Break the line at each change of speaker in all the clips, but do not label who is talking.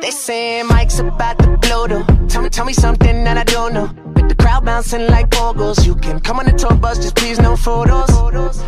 They saying Mike's about to blow though. Tell me, tell me something that I don't know. The crowd bouncing like bogles. You can come on the tour bus, just please no photos.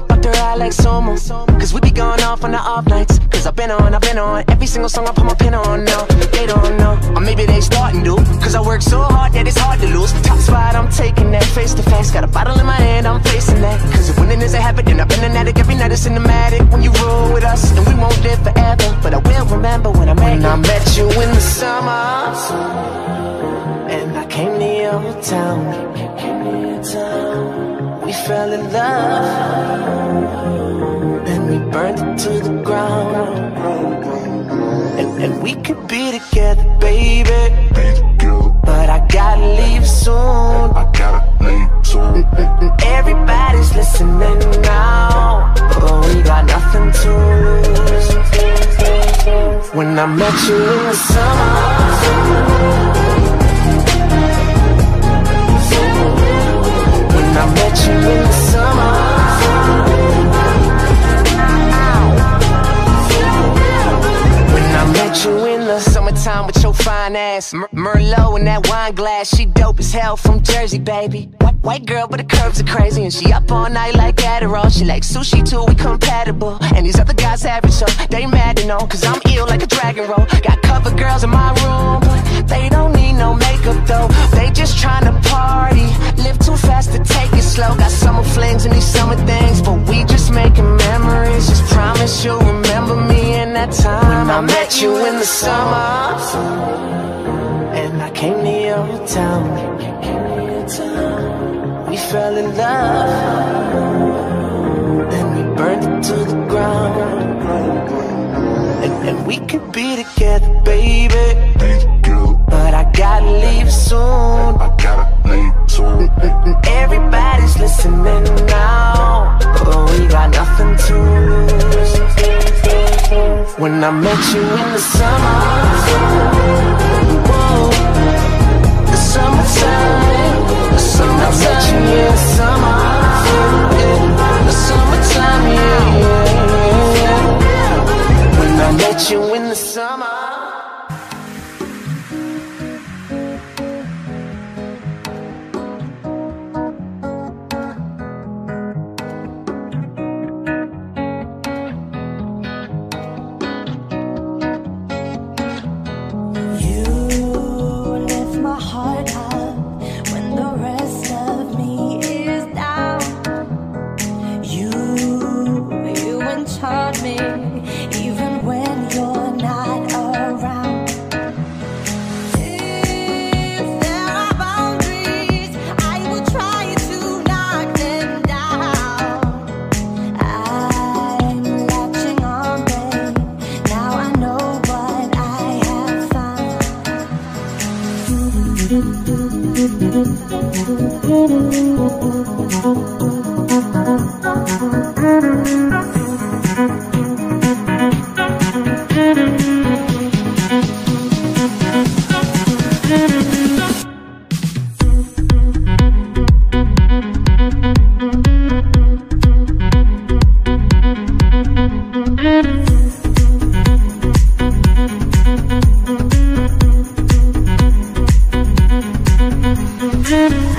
But they're all like Somo. Cause we be going off on the off nights. Cause I've been on, I've been on. Every single song I put my pin on now. They don't know. Or maybe they starting to. Cause I work so hard that it's hard to lose. Top spot, I'm taking that face to face. Got a bottle in my hand, I'm facing that. Cause if winning is a habit, then I've been an addict. Every night it's cinematic. When you roll with us, and we won't live forever. But I will remember when I met when I met you in the summer. Came to your town. We fell in love. Then we burned it to the ground. And, and we could be together, baby. But I gotta leave soon.
I gotta leave soon.
Everybody's listening now. But we got nothing to lose. When I met you in the summer. Fine ass Mer- Merlot in that wine glass. She dope as hell from Jersey, baby. White, girl, but the curves are crazy. And she up all night like Adderall. She like sushi too, we compatible. And these other guys average, so they mad to know Cause I'm ill like a dragon roll. Got cover girls in my room But they don't need no makeup though. They just tryna party. Live too fast to take it slow. Got summer flings and these summer things But we just making memories. Just promise you'll remember me in that time. When I met you in the summer came to your town. We fell in love. Then we burned it to the ground. And, and we could be together, baby. But I gotta leave soon.
I gotta leave soon.
and everybody's listening now, but we got nothing to lose. When I met you in the summer, Mm-hmm.